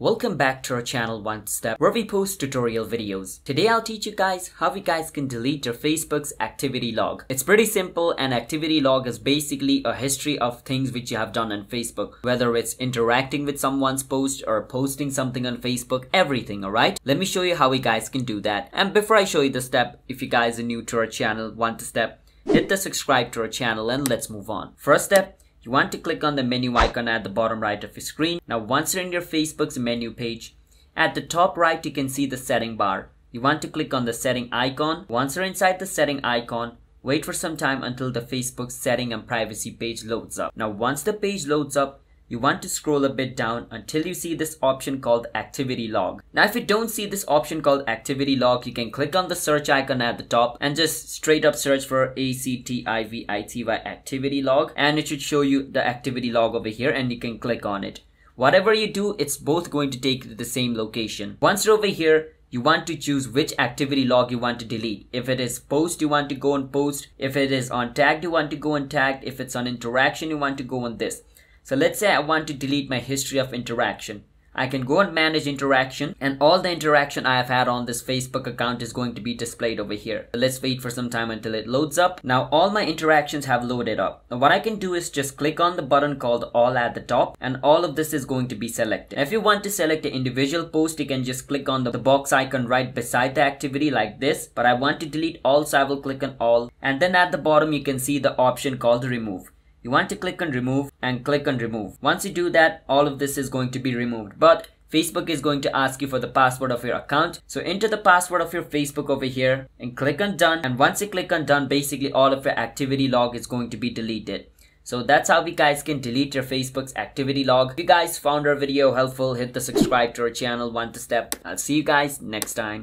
Welcome back to our channel One Step where we post tutorial videos. Today I'll teach you guys how you guys can delete your Facebook's activity log. It's pretty simple and activity log is basically a history of things which you have done on Facebook. Whether it's interacting with someone's post or posting something on Facebook, everything alright? Let me show you how you guys can do that. And before I show you the step, if you guys are new to our channel One Step, hit the subscribe to our channel and let's move on. First step, you want to click on the menu icon at the bottom right of your screen. Now once you're in your Facebook's menu page, at the top right you can see the setting bar. You want to click on the setting icon. Once you're inside the setting icon, wait for some time until the Facebook setting and privacy page loads up. Now once the page loads up, you want to scroll a bit down until you see this option called activity log. Now if you don't see this option called activity log, you can click on the search icon at the top and just straight up search for ACTIVITY activity log and it should show you the activity log over here and you can click on it. Whatever you do, it's both going to take you to the same location. Once you're over here, you want to choose which activity log you want to delete. If it is post, you want to go on post. If it is on tagged, you want to go on tagged. If it's on interaction, you want to go on this. So let's say I want to delete my history of interaction. I can go and manage interaction and all the interaction I have had on this Facebook account is going to be displayed over here. Let's wait for some time until it loads up. Now all my interactions have loaded up. Now what I can do is just click on the button called all at the top and all of this is going to be selected. If you want to select an individual post you can just click on the box icon right beside the activity like this but I want to delete all so I will click on all and then at the bottom you can see the option called remove. You want to click on remove and click on remove. Once you do that, all of this is going to be removed. But Facebook is going to ask you for the password of your account. So enter the password of your Facebook over here and click on done. And once you click on done, basically all of your activity log is going to be deleted. So that's how we guys can delete your Facebook's activity log. If you guys found our video helpful, hit the subscribe to our channel one to step. I'll see you guys next time.